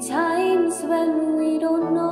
times when we don't know.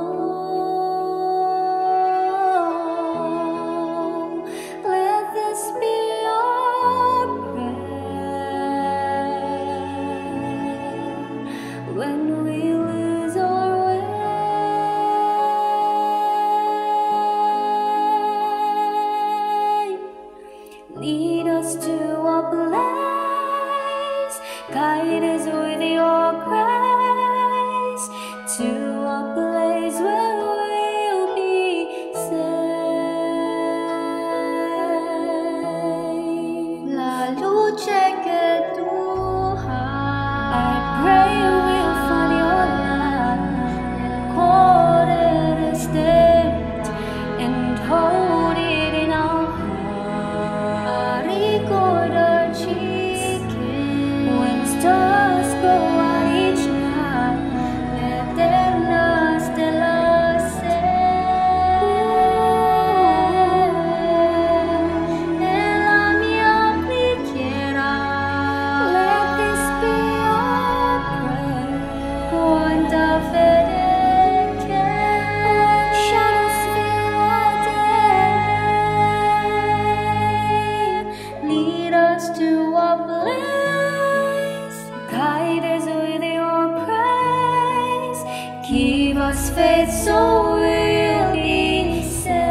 us to a place. Guide us with your grace, Give us faith so we'll be saved.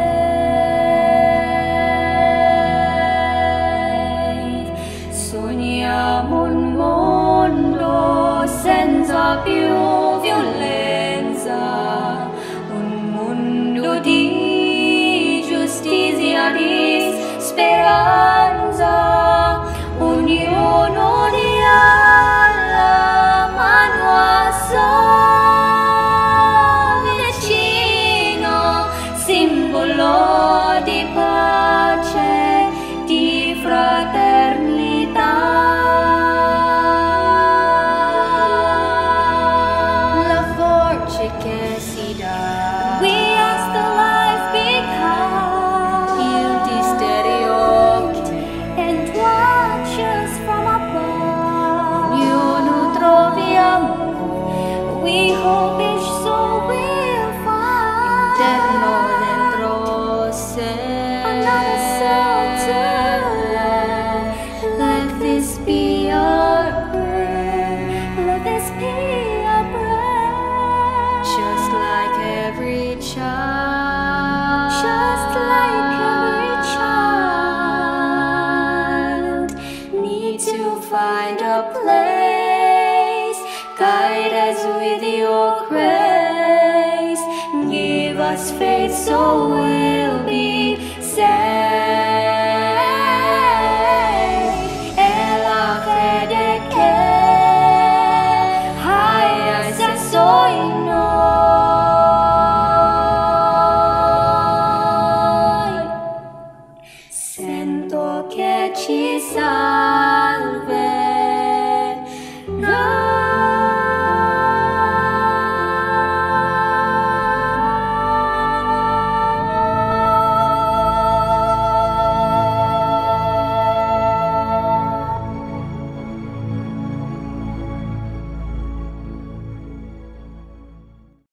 Sogniamo un mondo senza più violenza. Un mondo di giustizia, di speranza. child, just like every child, need to find a place. Guide us with your grace, give us faith so. we. she saw.